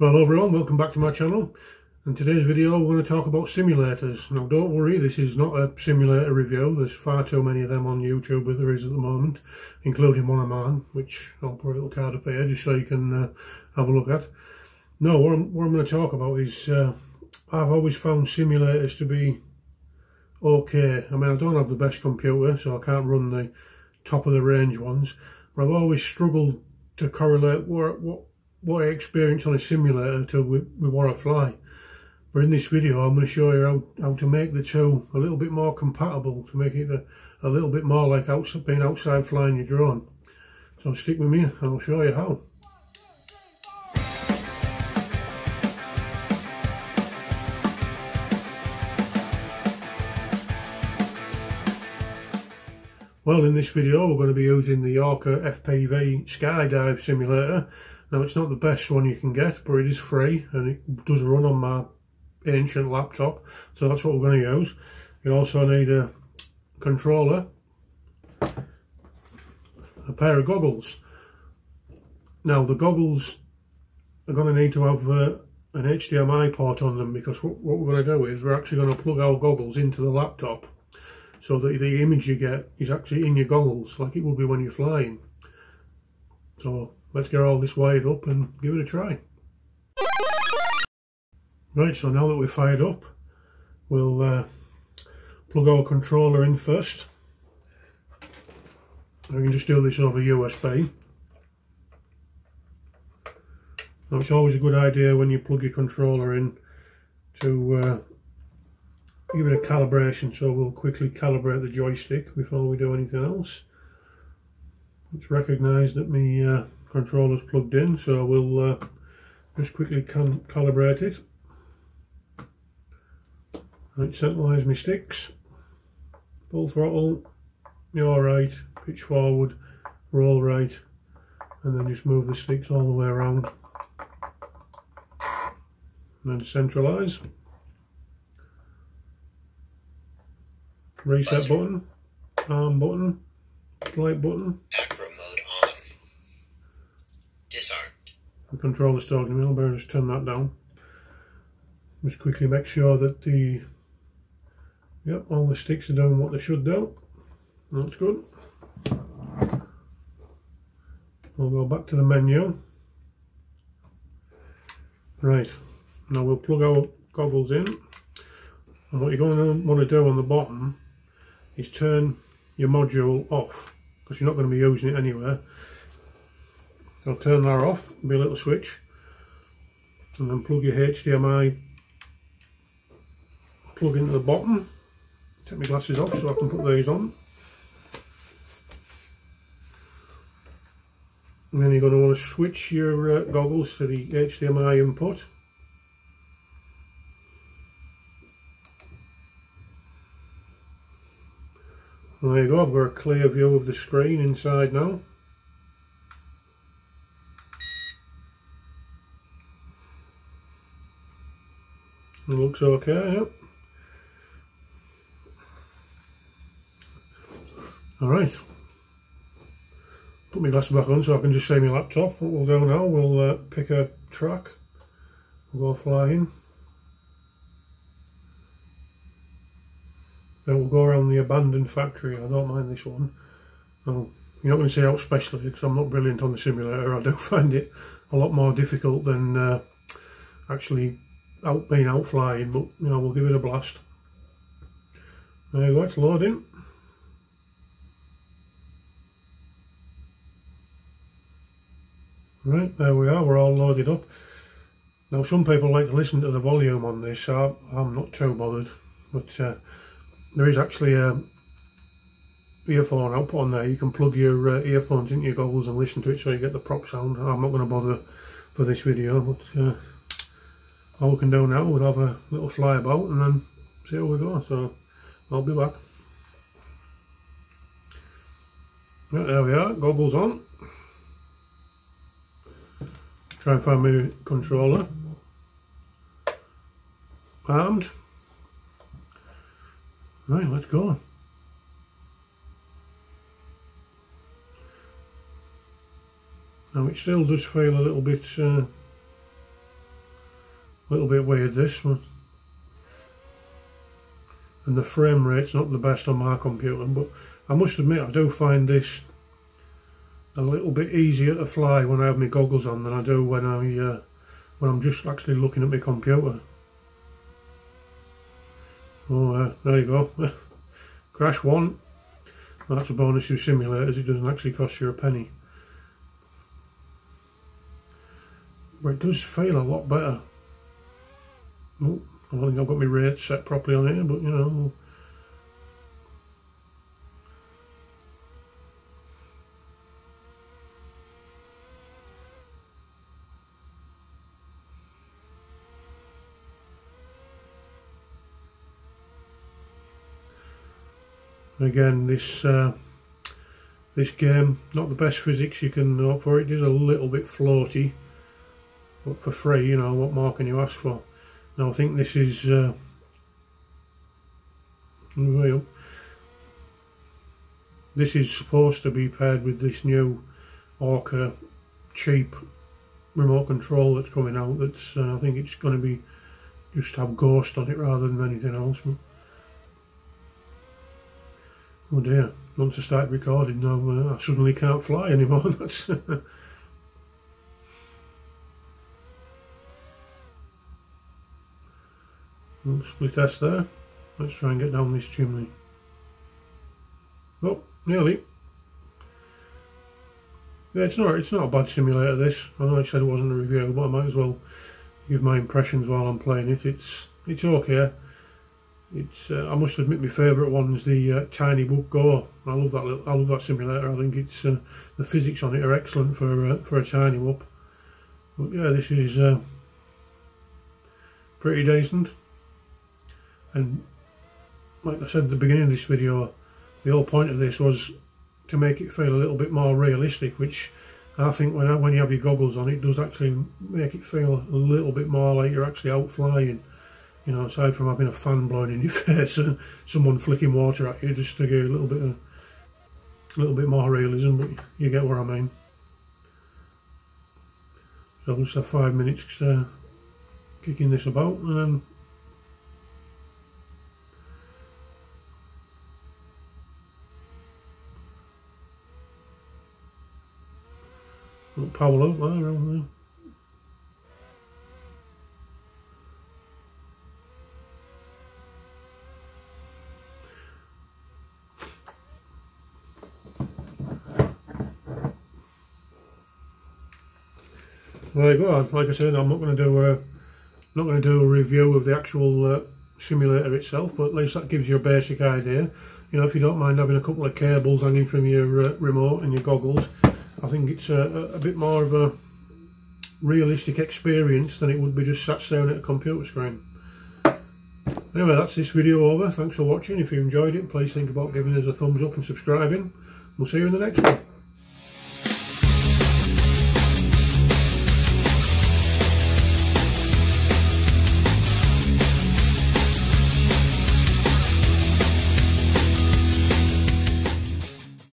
Hello everyone, welcome back to my channel. In today's video we're going to talk about simulators. Now don't worry, this is not a simulator review, there's far too many of them on YouTube as there is at the moment, including one of mine, which I'll put a little card up here just so you can uh, have a look at. No, what I'm, what I'm going to talk about is, uh, I've always found simulators to be okay. I mean I don't have the best computer so I can't run the top of the range ones, but I've always struggled to correlate what, what what I experienced on a simulator to with, with what I fly. But in this video I'm going to show you how, how to make the two a little bit more compatible, to make it a, a little bit more like outside, being outside flying your drone. So stick with me and I'll show you how. Well, in this video we're going to be using the Orqa FPV Skydive Simulator now it's not the best one you can get, but it is free and it does run on my ancient laptop. So that's what we're going to use. You also need a controller, a pair of goggles. Now the goggles are going to need to have uh, an HDMI port on them because what, what we're going to do is we're actually going to plug our goggles into the laptop so that the image you get is actually in your goggles like it would be when you're flying. So let's get all this wired up and give it a try. Right, so now that we're fired up, we'll uh, plug our controller in first. We can just do this over USB. Now it's always a good idea when you plug your controller in to uh, give it a calibration so we'll quickly calibrate the joystick before we do anything else. Let's recognise that my uh, controller's plugged in so we'll uh, just quickly calibrate it. Right centralise my sticks. Full throttle you're right pitch forward roll right and then just move the sticks all the way around. And then centralise reset button arm button flight button the controller starting wheel better just turn that down. Just quickly make sure that the yep all the sticks are doing what they should do. That's good. We'll go back to the menu. Right. Now we'll plug our goggles in. And what you're going to want to do on the bottom is turn your module off because you're not going to be using it anywhere I'll turn that off, be a little switch, and then plug your HDMI plug into the bottom. Take my glasses off so I can put these on. And then you're going to want to switch your uh, goggles to the HDMI input. there you go, I've got a clear view of the screen inside now. Looks okay, yep. Alright. Put my glasses back on so I can just see my laptop. What we'll do now, we'll uh, pick a track. We'll go flying. Then we'll go around the abandoned factory. I don't mind this one. Oh, you're not going to see out specially because I'm not brilliant on the simulator. I do find it a lot more difficult than uh, actually out being out flying, but you know we'll give it a blast. There you go, it's loading. Right, there we are, we're all loaded up. Now some people like to listen to the volume on this, so I'm not too bothered, but uh, there is actually a earphone output on there. You can plug your uh, earphones into your goggles and listen to it so you get the prop sound. I'm not going to bother for this video, but uh, all we can do now, we'll have a little fly about and then see how we go. So I'll be back. Right, there we are, goggles on. Try and find my controller. Armed. Right, let's go. Now it still does feel a little bit uh, A little bit weird this one. And the frame rate's not the best on my computer, but I must admit I do find this a little bit easier to fly when I have my goggles on than I do when I uh, when I'm just actually looking at my computer. Oh, uh, there you go. Crash one. That's a bonus with simulators, it doesn't actually cost you a penny. But it does feel a lot better. Oh, I don't think I've got my rates set properly on here, but you know. Again, this uh, this game, not the best physics you can hope for. It is a little bit floaty, but for free, you know, what more can you ask for? Now I think this is uh, this is supposed to be paired with this new Orqa cheap remote control that's coming out. That's uh, I think it's going to be just have Ghost on it rather than anything else. But oh dear! Once I start recording, now uh, I suddenly can't fly anymore. That's split S there. Let's try and get down this chimney. Oh, nearly. Yeah, it's not it's not a bad simulator this. I know I said it wasn't a review, but I might as well give my impressions while I'm playing it. It's it's okay. It's uh, I must admit my favourite one is the uh, Tiny Whoop Go. I love that little, I love that simulator. I think it's uh, the physics on it are excellent for uh, for a tiny whoop. But yeah, this is uh, pretty decent and like I said at the beginning of this video the whole point of this was to make it feel a little bit more realistic which I think when, I, when you have your goggles on it does actually make it feel a little bit more like you're actually out flying. You know aside from having a fan blowing in your face and someone flicking water at you just to get a little bit of, a little bit more realism but you get what I mean. So I'll just have five minutes uh, kicking this about and then Paolo there on there. There you go. Like I said, I'm not going to do a not going to do a review of the actual uh, simulator itself, but at least that gives you a basic idea. You know, if you don't mind having a couple of cables hanging from your uh, remote and your goggles, I think it's a, a bit more of a realistic experience than it would be just sat staring at a computer screen. Anyway, that's this video over. Thanks for watching. If you enjoyed it, please think about giving us a thumbs up and subscribing. We'll see you in the next one.